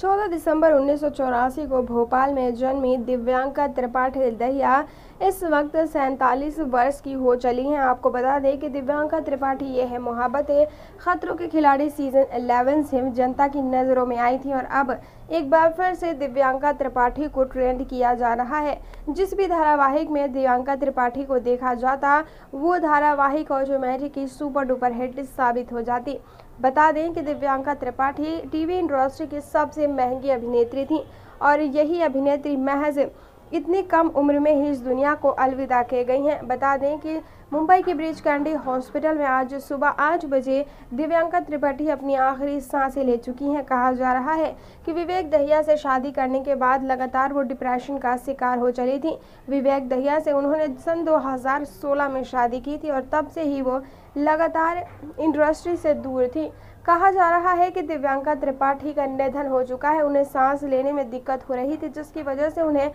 14 दिसंबर उन्नीस सौ चौरासी को भोपाल में जन्मी दिव्यांका त्रिपाठी दहिया इस वक्त सैंतालीस वर्ष की हो चली हैं। आपको बता दें कि दिव्यांका त्रिपाठी ये है मोहब्बत है खतरों के खिलाड़ी सीज़न 11 से जनता की नज़रों में आई थी और अब एक बार फिर से दिव्यांका त्रिपाठी को ट्रेंड किया जा रहा है। जिस भी धारावाहिक में दिव्यांका त्रिपाठी को देखा जाता, वो धारावाहिक और ऑटोमेटिक की सुपर डुपर हिट साबित हो जाती। बता दें कि दिव्यांका त्रिपाठी टीवी इंडस्ट्री की सबसे महँगी अभिनेत्री थी और यही अभिनेत्री महज इतनी कम उम्र में ही इस दुनिया को अलविदा कह गई हैं। बता दें कि मुंबई के ब्रिज कैंडी हॉस्पिटल में आज सुबह आठ बजे दिव्यांका त्रिपाठी अपनी आखिरी साँसें ले चुकी हैं। कहा जा रहा है कि विवेक दहिया से शादी करने के बाद लगातार वो डिप्रेशन का शिकार हो चली थी। विवेक दहिया से उन्होंने सन 2016 में शादी की थी और तब से ही वो लगातार इंडस्ट्री से दूर थी। कहा जा रहा है कि दिव्यांका त्रिपाठी का निधन हो चुका है। उन्हें सांस लेने में दिक्कत हो रही थी, जिसकी वजह से उन्हें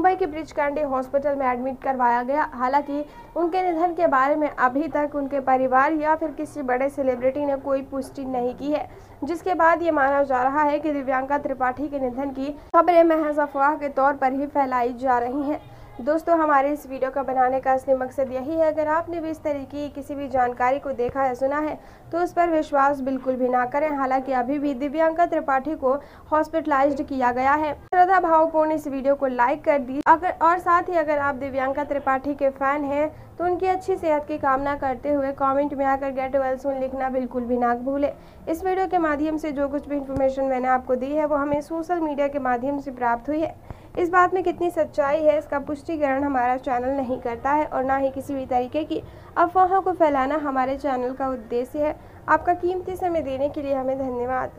मुंबई के ब्रिज कैंडी हॉस्पिटल में एडमिट करवाया गया। हालाँकि उनके निधन के बारे में अभी तक उनके परिवार या फिर किसी बड़े सेलिब्रिटी ने कोई पुष्टि नहीं की है। जिसके बाद ये माना जा रहा है कि दिव्यांका त्रिपाठी के निधन की खबरें महज अफवाह के तौर पर ही फैलाई जा रही हैं। दोस्तों, हमारे इस वीडियो का बनाने का असली मकसद यही है, अगर आपने भी इस तरीके की किसी भी जानकारी को देखा या सुना है तो उस पर विश्वास बिल्कुल भी ना करें। हालाँकि अभी भी दिव्यांका त्रिपाठी को हॉस्पिटलाइज्ड किया गया है। श्रद्धा भावपूर्ण इस वीडियो को लाइक कर दी अगर, और साथ ही अगर आप दिव्यांका त्रिपाठी के फ़ैन हैं तो उनकी अच्छी सेहत की कामना करते हुए कमेंट में आकर गेट वेल सुन लिखना बिल्कुल भी ना भूले। इस वीडियो के माध्यम से जो कुछ भी इन्फॉर्मेशन मैंने आपको दी है, वो हमें सोशल मीडिया के माध्यम से प्राप्त हुई है। इस बात में कितनी सच्चाई है, इसका पुष्टिकरण हमारा चैनल नहीं करता है और ना ही किसी भी तरीके की अफवाहों को फैलाना हमारे चैनल का उद्देश्य है। आपका कीमती समय देने के लिए हमें धन्यवाद।